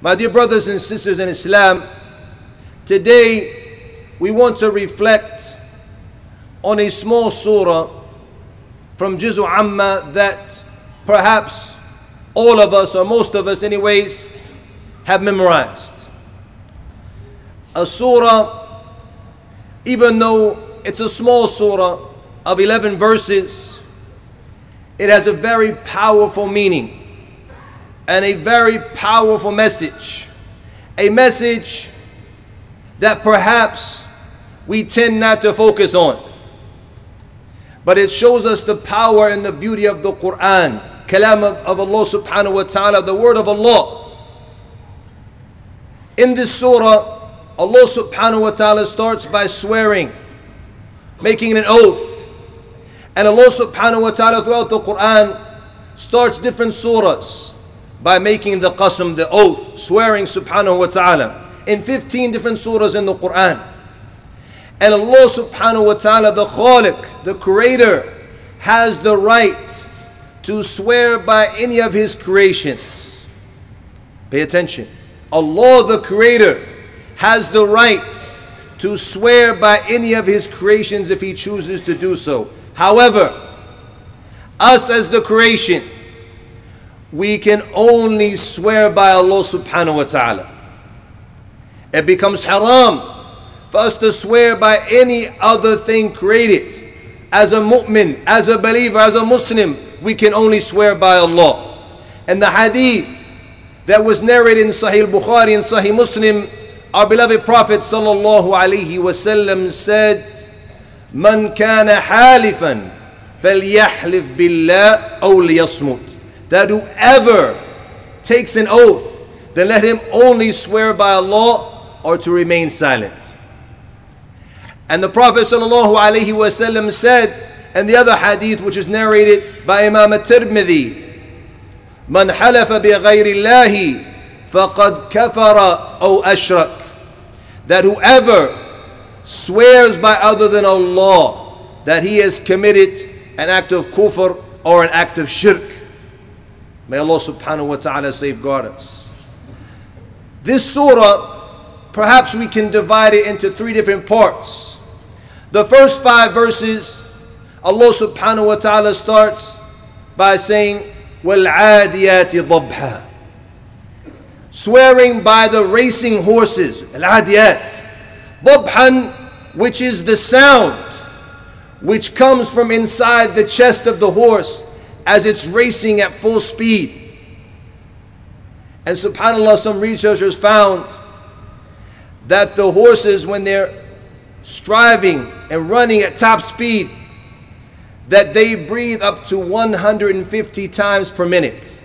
My dear brothers and sisters in Islam, today we want to reflect on a small surah from Juzu Amma that perhaps all of us, or most of us, anyways, have memorized. A surah, even though it's a small surah of 11 verses, it has a very powerful meaning and a very powerful message. A message that perhaps we tend not to focus on. But it shows us the power and the beauty of the Quran, kalam of, of Allah subhanahu wa ta'ala, the word of Allah. In this surah, Allah subhanahu wa ta'ala starts by swearing, making an oath. And Allah subhanahu wa ta'ala throughout the Quran starts different surahs by making the qasam, the oath, swearing subhanahu wa ta'ala in 15 different surahs in the Quran. And Allah subhanahu wa ta'ala, the Khaliq, the Creator, has the right to swear by any of His creations. Pay attention. Allah, the Creator, has the right to swear by any of His creations if He chooses to do so. However, us as the creation, we can only swear by Allah subhanahu wa ta'ala. It becomes haram for us to swear by any other thing created. As a mu'min, as a believer, as a Muslim, we can only swear by Allah. And the hadith that was narrated in Sahih Bukhari and Sahih Muslim, our beloved Prophet sallallahu alaihi wasallam said, "Man kana halifan, فليحلف بالله أو ليصمت." that whoever takes an oath, then let him only swear by Allah or to remain silent. And the Prophet ﷺ said, and the other hadith which is narrated by Imam at-Tirmidhi, من حلف بغير الله فقد كفر أو أشرك that whoever swears by other than Allah that he has committed an act of kufr or an act of shirk May Allah subhanahu wa ta'ala safeguard us. This surah, perhaps we can divide it into three different parts. The first five verses, Allah subhanahu wa ta'ala starts by saying, وَالْعَادِيَاتِ ضَبْحًا Swearing by the racing horses, al-adiyat. ضَبْحًا, which is the sound which comes from inside the chest of the horse as it's racing at full speed. And subhanAllah, some researchers found that the horses, when they're striving and running at top speed, that they breathe up to 150 times per minute,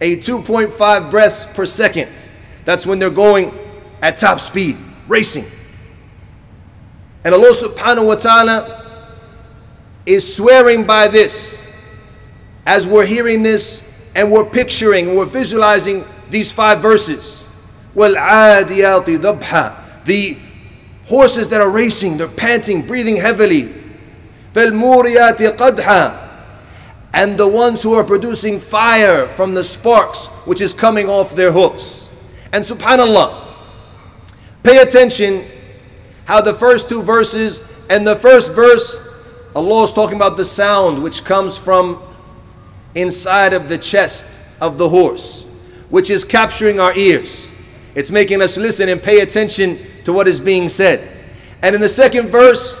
a 2.5 breaths per second. That's when they're going at top speed, racing. And Allah subhanahu wa ta'ala is swearing by this as we're hearing this and we're picturing and we're visualizing these five verses. وَالْعَادِيَاتِ ضَبْحًا The horses that are racing, they're panting, breathing heavily. فَالْمُورِيَاتِ قَدْحًا And the ones who are producing fire from the sparks which is coming off their hoofs. And subhanAllah, pay attention how the first two verses and the first verse, Allah is talking about the sound which comes from inside of the chest of the horse, which is capturing our ears. It's making us listen and pay attention to what is being said. And in the second verse,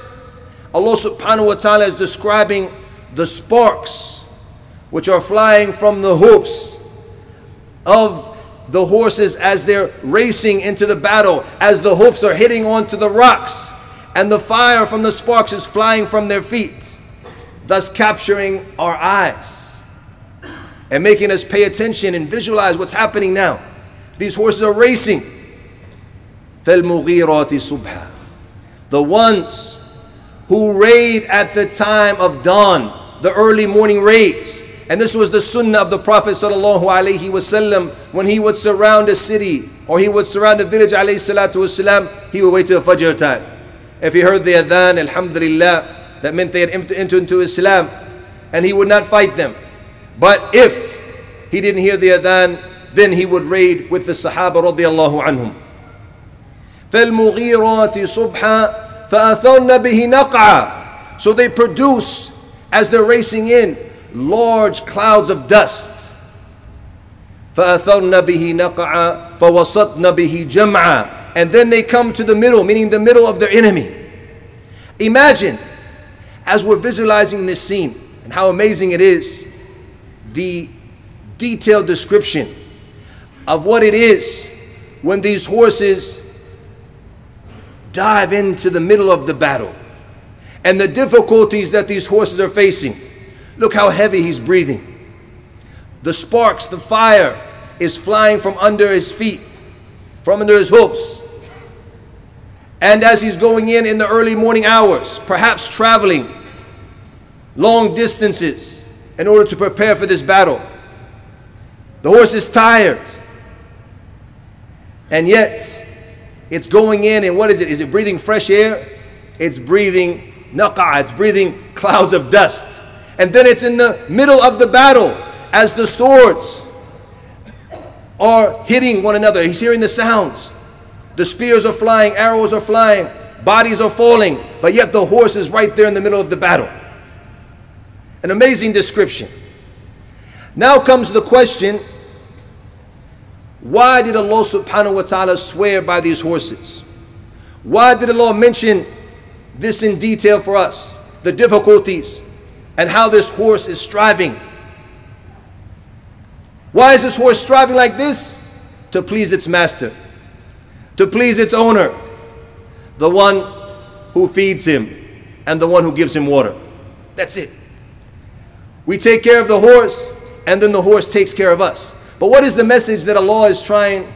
Allah subhanahu wa ta'ala is describing the sparks which are flying from the hoofs of the horses as they're racing into the battle, as the hoofs are hitting onto the rocks, and the fire from the sparks is flying from their feet, thus capturing our eyes and making us pay attention and visualize what's happening now. These horses are racing. The ones who raid at the time of dawn, the early morning raids. And this was the sunnah of the Prophet wasallam when he would surround a city or he would surround a village wasallam, he would wait till Fajr time. If he heard the adhan, alhamdulillah, that meant they had entered into Islam and he would not fight them. But if he didn't hear the adhan, then he would raid with the Sahaba radiallahu anhum. فالمغيرات صبحا فأثرن به نقعا So they produce, as they're racing in, large clouds of dust. فأثرن به نقعا فوسطن به جمعا And then they come to the middle, meaning the middle of their enemy. Imagine, as we're visualizing this scene, and how amazing it is, the detailed description of what it is when these horses dive into the middle of the battle and the difficulties that these horses are facing. Look how heavy he's breathing. The sparks, the fire is flying from under his feet, from under his hoofs. And as he's going in in the early morning hours, perhaps traveling long distances in order to prepare for this battle, the horse is tired. And yet, it's going in, and what is it? Is it breathing fresh air? It's breathing naqa, it's breathing clouds of dust. And then it's in the middle of the battle as the swords are hitting one another. He's hearing the sounds. The spears are flying, arrows are flying, bodies are falling, but yet the horse is right there in the middle of the battle. An amazing description. Now comes the question why did Allah subhanahu wa ta'ala swear by these horses? Why did Allah mention this in detail for us? The difficulties and how this horse is striving. Why is this horse striving like this? To please its master, to please its owner, the one who feeds him and the one who gives him water. That's it. We take care of the horse, and then the horse takes care of us. But what is the message that Allah is trying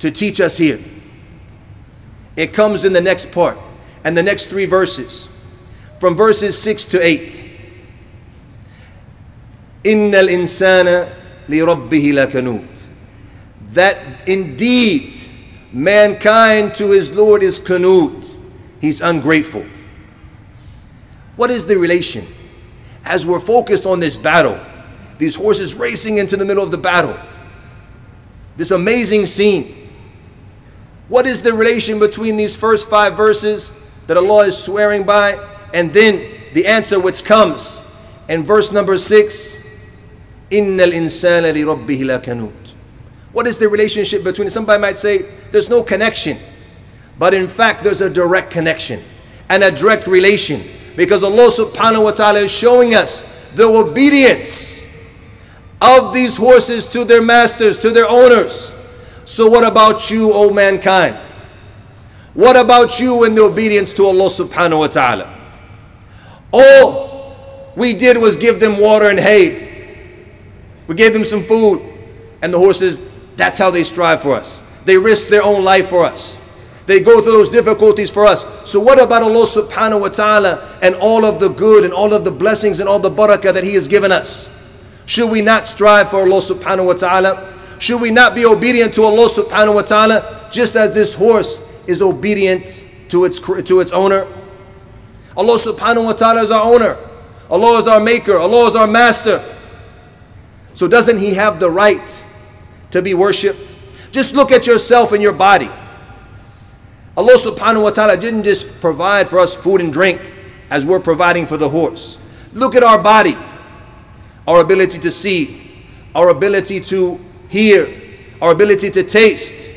to teach us here? It comes in the next part and the next three verses, from verses 6 to 8. إِنَّ الْإِنسَانَ لِرَبِّهِ لَكَنُوتٌ That indeed mankind to his Lord is kanud. He's ungrateful. What is the relation? as we're focused on this battle, these horses racing into the middle of the battle, this amazing scene. What is the relation between these first five verses that Allah is swearing by and then the answer which comes in verse number six? Innal insana li rabbih What is the relationship between? Somebody might say there's no connection, but in fact there's a direct connection and a direct relation because Allah subhanahu wa ta'ala is showing us the obedience of these horses to their masters, to their owners. So, what about you, O mankind? What about you in the obedience to Allah subhanahu wa ta'ala? All we did was give them water and hay. We gave them some food. And the horses, that's how they strive for us. They risk their own life for us. They go through those difficulties for us. So what about Allah subhanahu wa ta'ala and all of the good and all of the blessings and all the barakah that He has given us? Should we not strive for Allah subhanahu wa ta'ala? Should we not be obedient to Allah subhanahu wa ta'ala just as this horse is obedient to its, to its owner? Allah subhanahu wa ta'ala is our owner. Allah is our maker. Allah is our master. So doesn't He have the right to be worshipped? Just look at yourself and your body. Allah subhanahu wa ta'ala didn't just provide for us food and drink as we're providing for the horse. Look at our body our ability to see, our ability to hear, our ability to taste.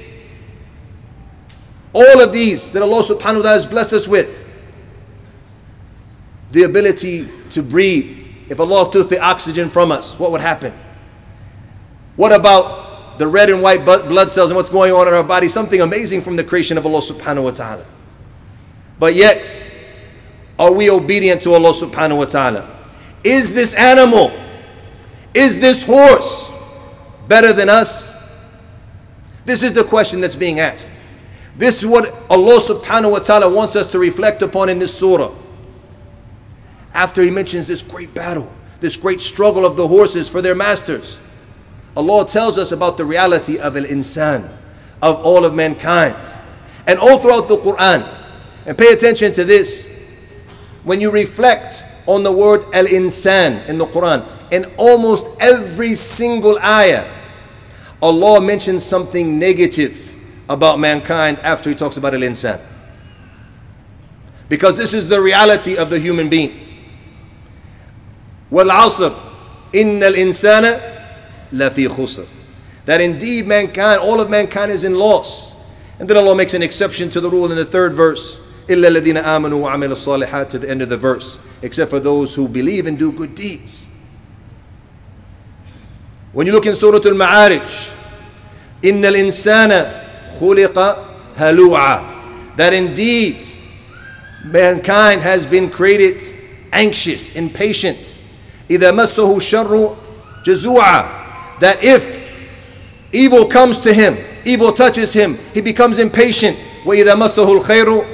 All of these that Allah subhanahu wa ta'ala has blessed us with. The ability to breathe. If Allah took the oxygen from us, what would happen? What about the red and white blood cells and what's going on in our body? Something amazing from the creation of Allah subhanahu wa ta'ala. But yet, are we obedient to Allah subhanahu wa ta'ala? Is this animal is this horse better than us? This is the question that's being asked. This is what Allah subhanahu wa ta'ala wants us to reflect upon in this surah. After He mentions this great battle, this great struggle of the horses for their masters, Allah tells us about the reality of al insan, of all of mankind, and all throughout the Quran. And pay attention to this. When you reflect on the word al insan in the Quran, in almost every single ayah, Allah mentions something negative about mankind after He talks about al insan. Because this is the reality of the human being. Wal asr, innal insana لَفِي خُسْرٍ That indeed mankind, all of mankind is in loss. And then Allah makes an exception to the rule in the third verse. إِلَّا الَّذِينَ آمَنُوا وَعَمِلُوا الصَّالِحَاتِ to the end of the verse. Except for those who believe and do good deeds. When you look in Surah Al-Ma'arij, إِنَّ الْإِنسَانَ خُلِقَ هَلُوعًا That indeed mankind has been created anxious, impatient. إِذَا مَسَّهُ الشَّرُّ جَزُوعًا That if evil comes to him, evil touches him, he becomes impatient. وَإِذَا مَسَّهُ الْخَيْرُ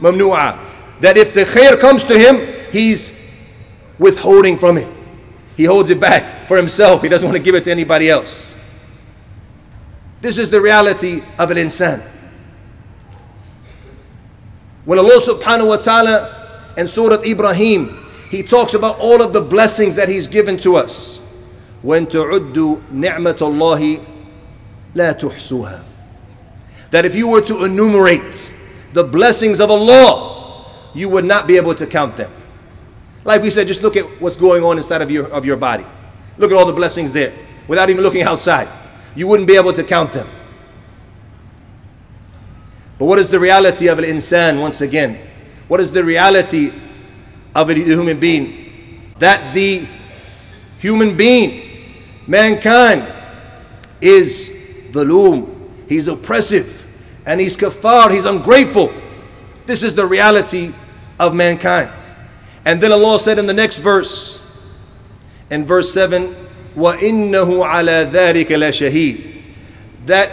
مَمْنُوعًا That if the khair comes to him, he's withholding from it. He holds it back for himself. He doesn't want to give it to anybody else. This is the reality of an insan. When Allah subhanahu wa ta'ala in Surah Ibrahim, He talks about all of the blessings that He's given to us. When tu'uddu ni'matallahi la tuhsuha. That if you were to enumerate the blessings of Allah, you would not be able to count them. Like we said, just look at what's going on inside of your, of your body. Look at all the blessings there without even looking outside. You wouldn't be able to count them. But what is the reality of an insan once again? What is the reality of a human being? That the human being, Mankind is zalum. he's oppressive, and he's kafar, he's ungrateful. This is the reality of mankind. And then Allah said in the next verse, in verse 7, وَإِنَّهُ عَلَى ذَلِكَ لَشَهِيدٌ That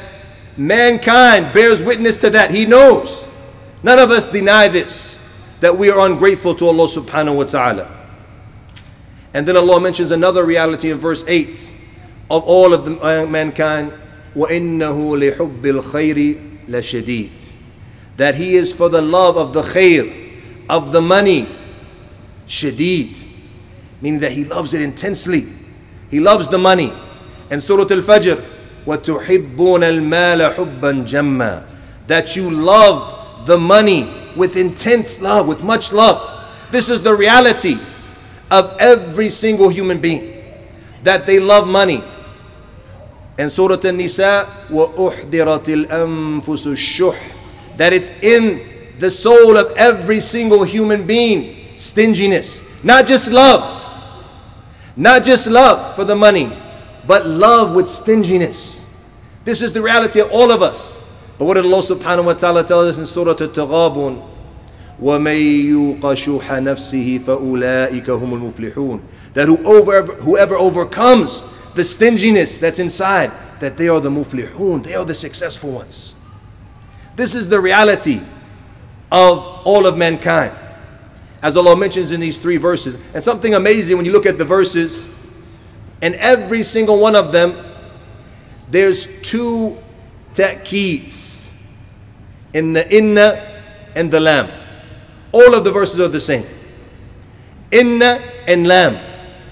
mankind bears witness to that. He knows. None of us deny this, that we are ungrateful to Allah subhanahu wa ta'ala. And then Allah mentions another reality in verse 8 of all of the, uh, mankind. وَإِنَّهُ لِحُبِّ الْخَيْرِ لَشَدِيدٌ That he is for the love of the khair, of the money, shadid, meaning that he loves it intensely. He loves the money. And Surah Al-Fajr, وَتُحِبُّونَ الْمَالَ حُبًّا جَمًّا That you love the money with intense love, with much love. This is the reality of every single human being, that they love money. and Surah An-Nisa, وَأُحْضِرَتِ الْأَنفُسُ الشُّحْ That it's in the soul of every single human being, stinginess. Not just love. Not just love for the money, but love with stinginess. This is the reality of all of us. But what did Allah subhanahu wa ta'ala tell us in Surah Al-Taghabun? وَمَن يُوقَ شُحَ نَفْسِهِ فَأُولَٰئِكَ هُمُ الْمُفْلِحُونَ That whoever, whoever overcomes the stinginess that's inside, that they are the muflihun, they are the successful ones. This is the reality of all of mankind as Allah mentions in these three verses. And something amazing when you look at the verses, and every single one of them, there's two ta'keeds in the inna and the lam. All of the verses are the same. Inna and lam,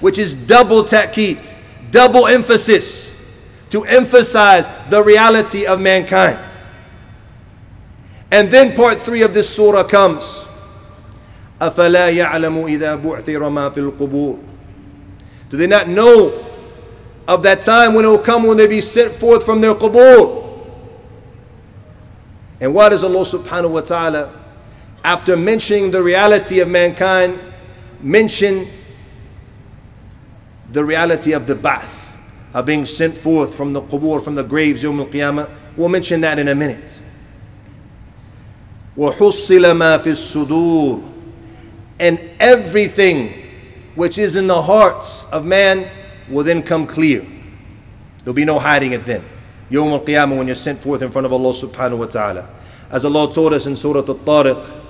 which is double ta'keed, double emphasis to emphasize the reality of mankind. And then part three of this surah comes أفلا يعلم إذا بعثر ما في القبور Do they not know of that time when it will come when they be sent forth from their qubur? And why does Allah subhanahu wa ta'ala, after mentioning the reality of mankind, mention the reality of the ba'th, of being sent forth from the qubur, from the graves, Yawm al-Qiyamah? We'll mention that in a minute. وحصل ما في الصدور and everything which is in the hearts of man will then come clear. There'll be no hiding it then. Yawm al Qiyamah, when you're sent forth in front of Allah subhanahu wa ta'ala. As Allah told us in Surah Al Tariq,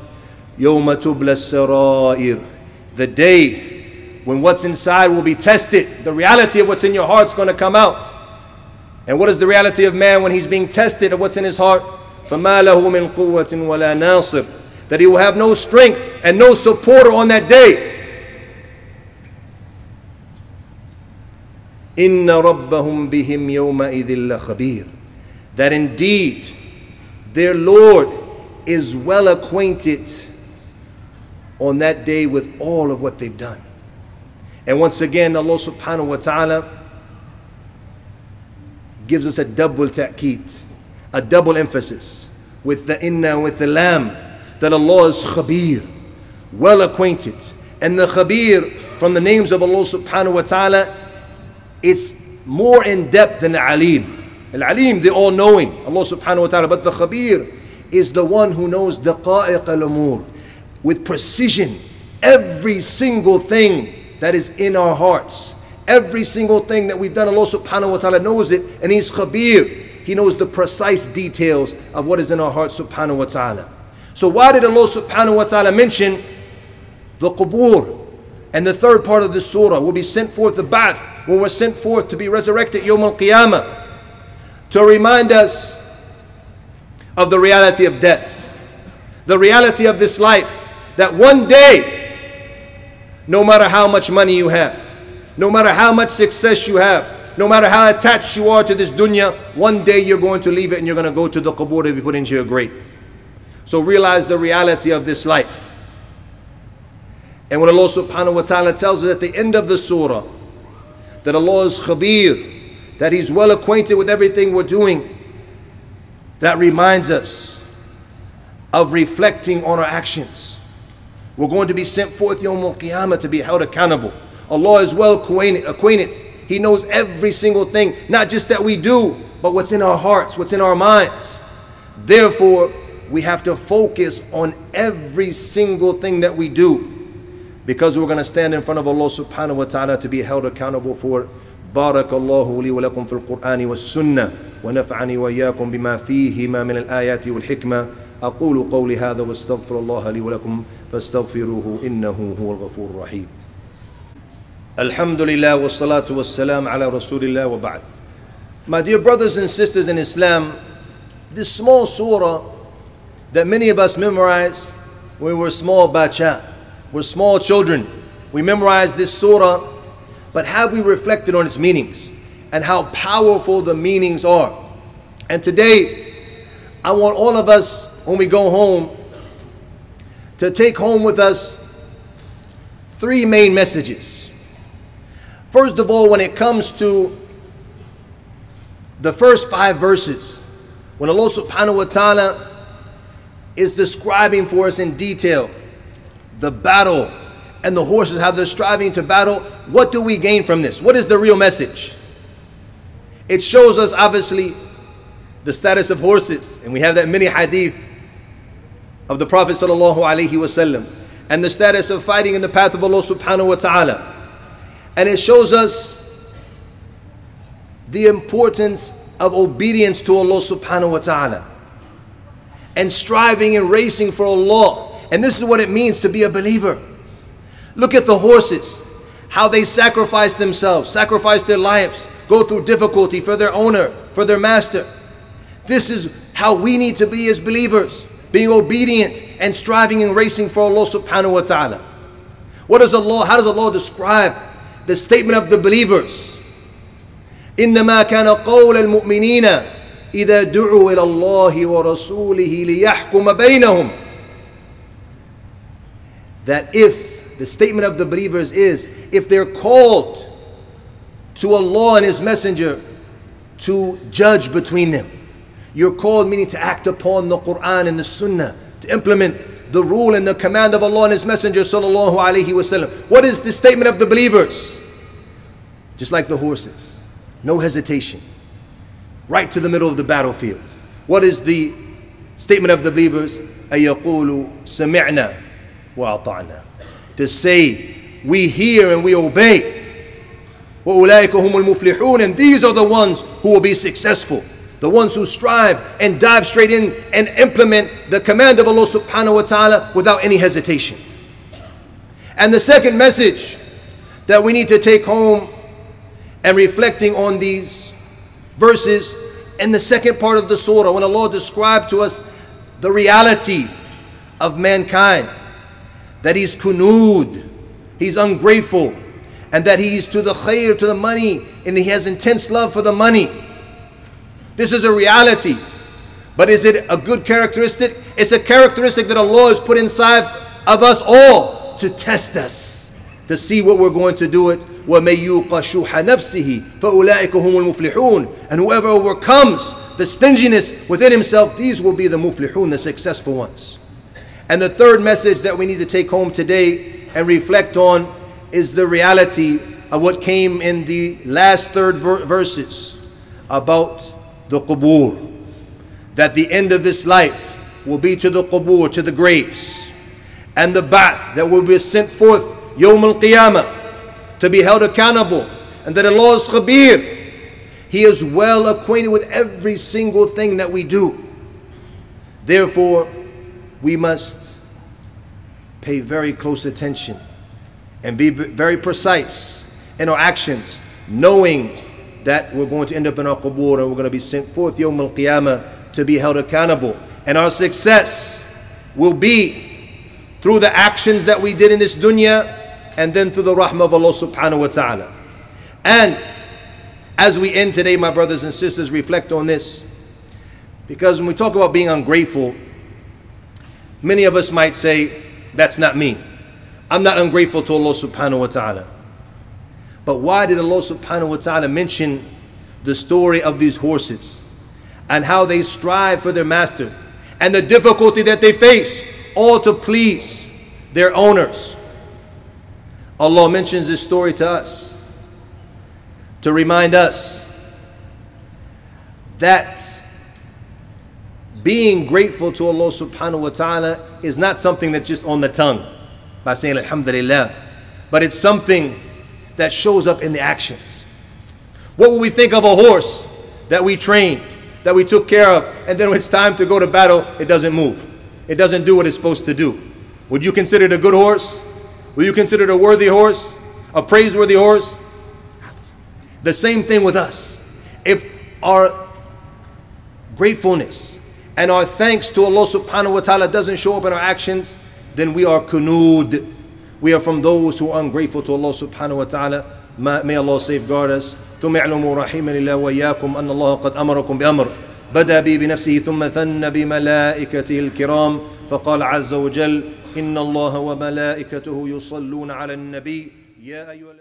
Yawma tubla sarair, the day when what's inside will be tested. The reality of what's in your heart is going to come out. And what is the reality of man when he's being tested of what's in his heart? فَمَا لَهُ مِن قُوَّةٍ وَلَا نَاصِرٍ that he will have no strength and no supporter on that day. إن ربهم بهم يومئذ لخبير that indeed their Lord is well acquainted on that day with all of what they've done. And once again, Allah subhanahu wa ta'ala gives us a double ta'keed, a double emphasis with the inna with the lam that Allah is khabir, well acquainted. And the khabir from the names of Allah subhanahu wa ta'ala, it's more in depth than the alim. Al-Alim, the all-knowing, Allah subhanahu wa ta'ala. But the Khabir is the one who knows daqa'iq al-umur, with precision, every single thing that is in our hearts. Every single thing that we've done, Allah subhanahu wa ta'ala knows it, and He's Khabir. He knows the precise details of what is in our hearts, subhanahu wa ta'ala. So why did Allah subhanahu wa ta'ala mention the qubur? And the third part of the surah will be sent forth the bath when we're sent forth to be resurrected Yawm al-Qiyamah to remind us of the reality of death, the reality of this life, that one day, no matter how much money you have, no matter how much success you have, no matter how attached you are to this dunya, one day you're going to leave it and you're going to go to the qubur to be put into your grave. So realize the reality of this life. And when Allah subhanahu wa ta'ala tells us at the end of the surah that Allah is khabir, that He's well acquainted with everything we're doing, that reminds us of reflecting on our actions. We're going to be sent forth Yawm al-Qiyamah to be held accountable. Allah is well acquainted. He knows every single thing, not just that we do, but what's in our hearts, what's in our minds. Therefore, we have to focus on every single thing that we do because we're going to stand in front of Allah subhanahu wa ta'ala to be held accountable for it. بارك الله لي ولكم في القرآن والسنة ونفعني وإياكم بما فيهما من الآيات والحكمة أقول قولي هذا واستغفر الله لي ولكم فاستغفروه إنه هو الغفور الرحيم الحمد لله والصلاة والسلام على رسول الله وبعد My dear brothers and sisters in Islam, this small surah that many of us memorized when we were small bacha, we're small children. We memorized this surah but have we reflected on its meanings and how powerful the meanings are? And today, I want all of us, when we go home, to take home with us three main messages. First of all, when it comes to the first five verses, when Allah subhanahu wa ta'ala is describing for us in detail the battle and the horses, how they're striving to battle, what do we gain from this? What is the real message? It shows us, obviously, the status of horses. And we have that many hadith of the Prophet wasallam, and the status of fighting in the path of Allah subhanahu wa ta'ala. And it shows us the importance of obedience to Allah subhanahu wa ta'ala and striving and racing for Allah. And this is what it means to be a believer. Look at the horses, how they sacrifice themselves, sacrifice their lives, go through difficulty for their owner, for their master. This is how we need to be as believers, being obedient and striving and racing for Allah subhanahu wa ta'ala. What does Allah, how does Allah describe the statement of the believers? إنما كان قول المؤمنين إذا دعوا إلى الله ورسوله ليحكم بينهم that if the statement of the believers is if they're called to Allah and His Messenger to judge between them. You're called, meaning to act upon the Quran and the Sunnah, to implement the rule and the command of Allah and His Messenger. Sallallahu Alaihi Wasallam. What is the statement of the believers? Just like the horses, no hesitation, right to the middle of the battlefield. What is the statement of the believers? أيقول سمعنا وأطعنا to say, we hear and we obey. And these are the ones who will be successful. The ones who strive and dive straight in and implement the command of Allah subhanahu wa ta'ala without any hesitation. And the second message that we need to take home and reflecting on these verses in the second part of the surah when Allah described to us the reality of mankind that he's kunud, he's ungrateful, and that he's to the khair, to the money, and he has intense love for the money. This is a reality. But is it a good characteristic? It's a characteristic that Allah has put inside of us all to test us, to see what we're going to do it. وَمَن يُوقَ شُحَ نَفْسِهِ فَأُولَٰئِكَ هُمُ الْمُفْلِحُونَ And whoever overcomes the stinginess within himself, these will be the muflihun, the successful ones. And the third message that we need to take home today and reflect on is the reality of what came in the last third ver- verses about the qubur. That the end of this life will be to the qubur, to the graves. And the ba'th that will be sent forth, yawm al-qiyamah, to be held accountable. And that Allah is khabir. He is well acquainted with every single thing that we do. Therefore, we must pay very close attention and be very precise in our actions, knowing that we're going to end up in our qubur and we're going to be sent forth Yawm al Qiyamah to be held accountable. And our success will be through the actions that we did in this dunya and then through the rahmah of Allah subhanahu wa ta'ala. And as we end today, my brothers and sisters, reflect on this. Because when we talk about being ungrateful, many of us might say, That's not me. I'm not ungrateful to Allah subhanahu wa ta'ala. But why did Allah subhanahu wa ta'ala mention the story of these horses and how they strive for their master and the difficulty that they face, all to please their owners? Allah mentions this story to us to remind us that being grateful to Allah subhanahu wa ta'ala is not something that's just on the tongue by saying Alhamdulillah, but it's something that shows up in the actions. What will we think of a horse that we trained, that we took care of, and then when it's time to go to battle, it doesn't move? It doesn't do what it's supposed to do. Would you consider it a good horse? Would you consider it a worthy horse? A praiseworthy horse? The same thing with us. If our gratefulness and our thanks to Allah subhanahu wa ta'ala doesn't show up in our actions, then we are kunud. We are from those who are ungrateful to Allah subhanahu wa ta'ala. May Allah safeguard us. ثم اعلموا رحمني الله وإياكم أن الله قد أمركم بأمر بدأ بي بنفسه ثم ثن بملائكته الكرام فقال عز وجل إن الله وملائكته يصلون على النبي يا أيها